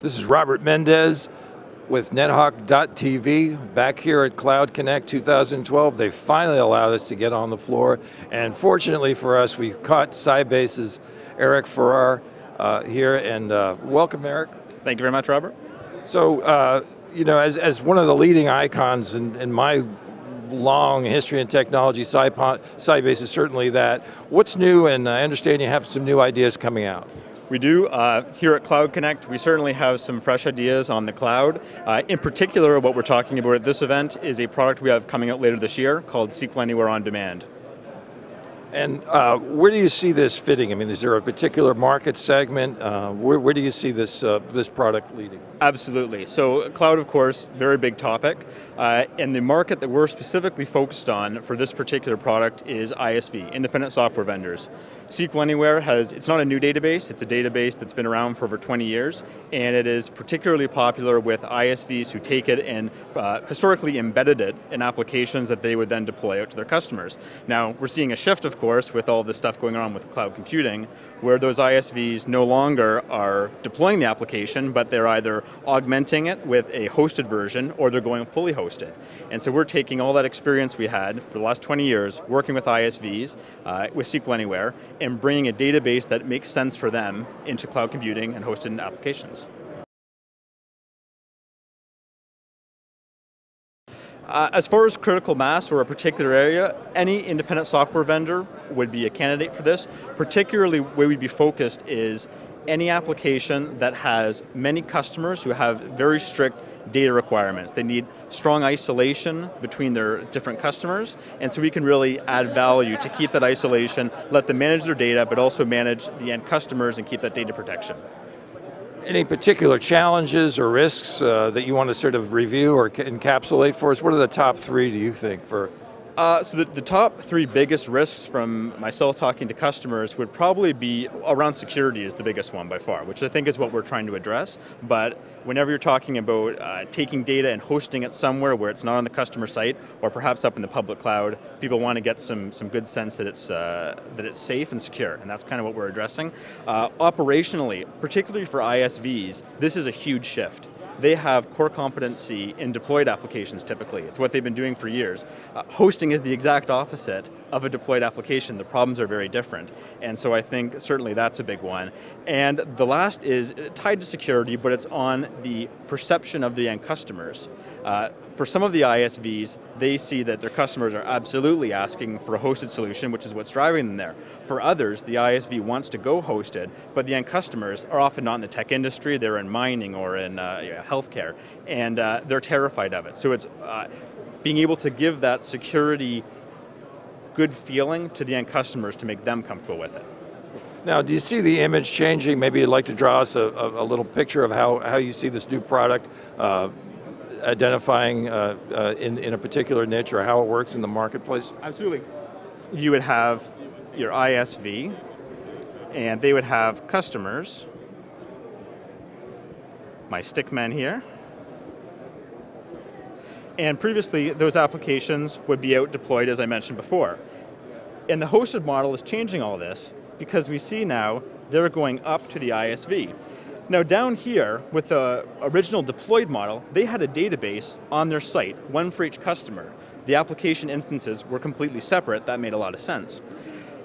This is Robert Mendez with NetHawk.tv back here at Cloud Connect 2012. They finally allowed us to get on the floor, and fortunately for us, we caught Sybase's Eric Farrar uh, here, and uh, welcome, Eric. Thank you very much, Robert. So, uh, you know, as, as one of the leading icons in, in my long history in technology, Sybase is certainly that. What's new, and I understand you have some new ideas coming out. We do. Uh, here at Cloud Connect, we certainly have some fresh ideas on the cloud. Uh, in particular, what we're talking about at this event is a product we have coming out later this year called SQL Anywhere on Demand. And uh, where do you see this fitting? I mean, is there a particular market segment? Uh, where, where, do you see this, uh, this product leading? Absolutely. So cloud, of course, very big topic. Uh, and the market that we're specifically focused on for this particular product is ISV, independent software vendors. SQL Anywhere has, it's not a new database, it's a database that's been around for over 20 years, and it is particularly popular with ISVs who take it and uh, historically embedded it in applications that they would then deploy out to their customers. Now, we're seeing a shift, of course, with all the stuff going on with cloud computing, where those ISVs no longer are deploying the application, but they're either augmenting it with a hosted version or they're going fully hosted. And so we're taking all that experience we had for the last 20 years working with ISVs, uh, with SQL Anywhere, and bringing a database that makes sense for them into cloud computing and hosted applications. Uh, as far as critical mass or a particular area, any independent software vendor would be a candidate for this. Particularly where we'd be focused is any application that has many customers who have very strict data requirements. They need strong isolation between their different customers, and so we can really add value to keep that isolation, let them manage their data, but also manage the end customers and keep that data protection. Any particular challenges or risks uh, that you want to sort of review or encapsulate for us? What are the top three, do you think, for uh, so the, the, top three biggest risks from myself talking to customers would probably be around security is the biggest one by far, which I think is what we're trying to address. But whenever you're talking about uh, taking data and hosting it somewhere where it's not on the customer site or perhaps up in the public cloud, people want to get some, some good sense that it's, uh, that it's safe and secure, and that's kind of what we're addressing. Uh, operationally, particularly for ISVs, this is a huge shift they have core competency in deployed applications typically. It's what they've been doing for years. Uh, hosting is the exact opposite of a deployed application. The problems are very different. And so I think certainly that's a big one. And the last is tied to security, but it's on the perception of the end customers. Uh, for some of the ISVs, they see that their customers are absolutely asking for a hosted solution, which is what's driving them there. For others, the ISV wants to go hosted, but the end customers are often not in the tech industry, they're in mining or in uh, healthcare, and uh, they're terrified of it. So it's uh, being able to give that security good feeling to the end customers to make them comfortable with it. Now, do you see the image changing? Maybe you'd like to draw us a, a, a little picture of how, how you see this new product uh, identifying uh, uh, in, in a particular niche or how it works in the marketplace? Absolutely. You would have your ISV, and they would have customers, my stickmen here, and previously those applications would be out deployed as I mentioned before. And the hosted model is changing all this because we see now they're going up to the ISV. Now down here, with the original deployed model, they had a database on their site, one for each customer. The application instances were completely separate, that made a lot of sense.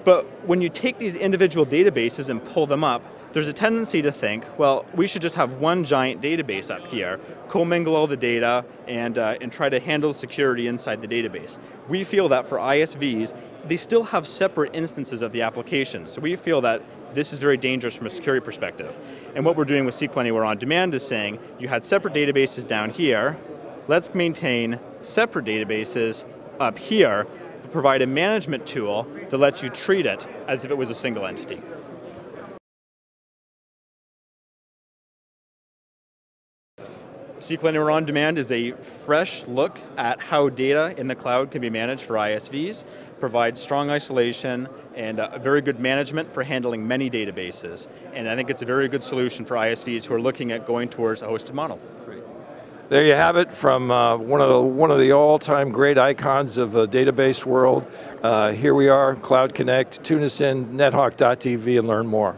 But when you take these individual databases and pull them up, there's a tendency to think, well, we should just have one giant database up here, commingle all the data, and, uh, and try to handle security inside the database. We feel that for ISVs, they still have separate instances of the application, so we feel that this is very dangerous from a security perspective. And what we're doing with SQL Anywhere on Demand is saying, you had separate databases down here, let's maintain separate databases up here, provide a management tool that lets you treat it as if it was a single entity. Anywhere On Demand is a fresh look at how data in the cloud can be managed for ISVs, provides strong isolation and very good management for handling many databases. And I think it's a very good solution for ISVs who are looking at going towards a hosted model. There you have it from uh, one of the one of the all-time great icons of the database world. Uh, here we are, Cloud Connect. Tune us in, nethawk.tv and learn more.